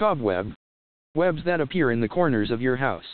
Cobweb. Webs that appear in the corners of your house.